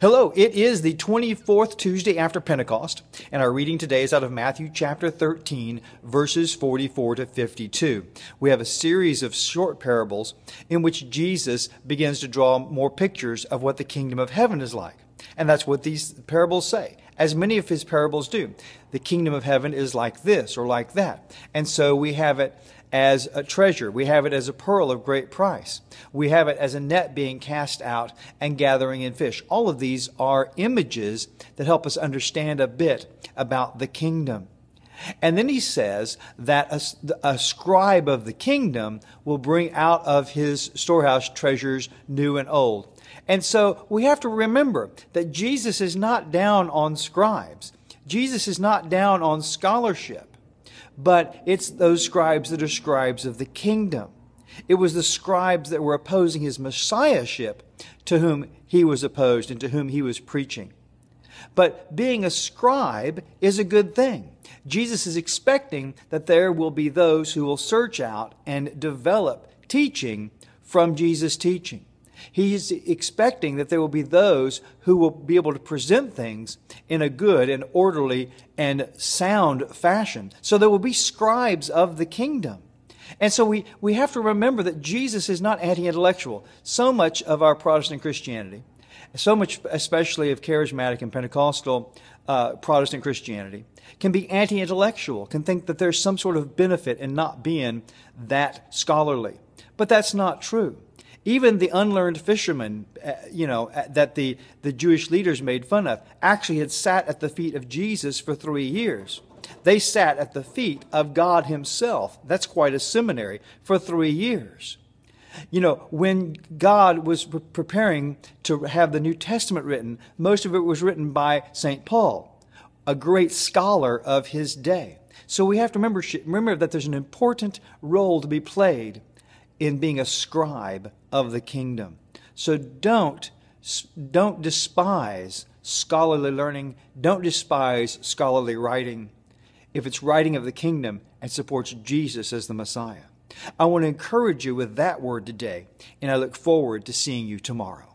Hello, it is the 24th Tuesday after Pentecost, and our reading today is out of Matthew chapter 13, verses 44 to 52. We have a series of short parables in which Jesus begins to draw more pictures of what the kingdom of heaven is like. And that's what these parables say, as many of his parables do. The kingdom of heaven is like this or like that. And so we have it as a treasure. We have it as a pearl of great price. We have it as a net being cast out and gathering in fish. All of these are images that help us understand a bit about the kingdom. And then he says that a, a, scribe of the kingdom will bring out of his storehouse treasures new and old. And so we have to remember that Jesus is not down on scribes. Jesus is not down on scholarship but it's those scribes that are scribes of the kingdom. It was the scribes that were opposing his messiahship to whom he was opposed and to whom he was preaching. But being a scribe is a good thing. Jesus is expecting that there will be those who will search out and develop teaching from Jesus' teaching. He's expecting that there will be those who will be able to present things in a good and orderly and sound fashion. So there will be scribes of the kingdom. And so we, we have to remember that Jesus is not anti intellectual. So much of our Protestant Christianity, so much especially of charismatic and Pentecostal uh, Protestant Christianity, can be anti intellectual, can think that there's some sort of benefit in not being that scholarly. But that's not true. Even the unlearned fishermen, uh, you know, uh, that the, the Jewish leaders made fun of, actually had sat at the feet of Jesus for three years. They sat at the feet of God Himself. That's quite a seminary for three years. You know, when God was pre- preparing to have the New Testament written, most of it was written by St. Paul, a great scholar of his day. So we have to remember, remember that there's an important role to be played in being a scribe of the kingdom. So don't, don't despise scholarly learning. Don't despise scholarly writing if it's writing of the kingdom and supports Jesus as the Messiah. I want to encourage you with that word today, and I look forward to seeing you tomorrow.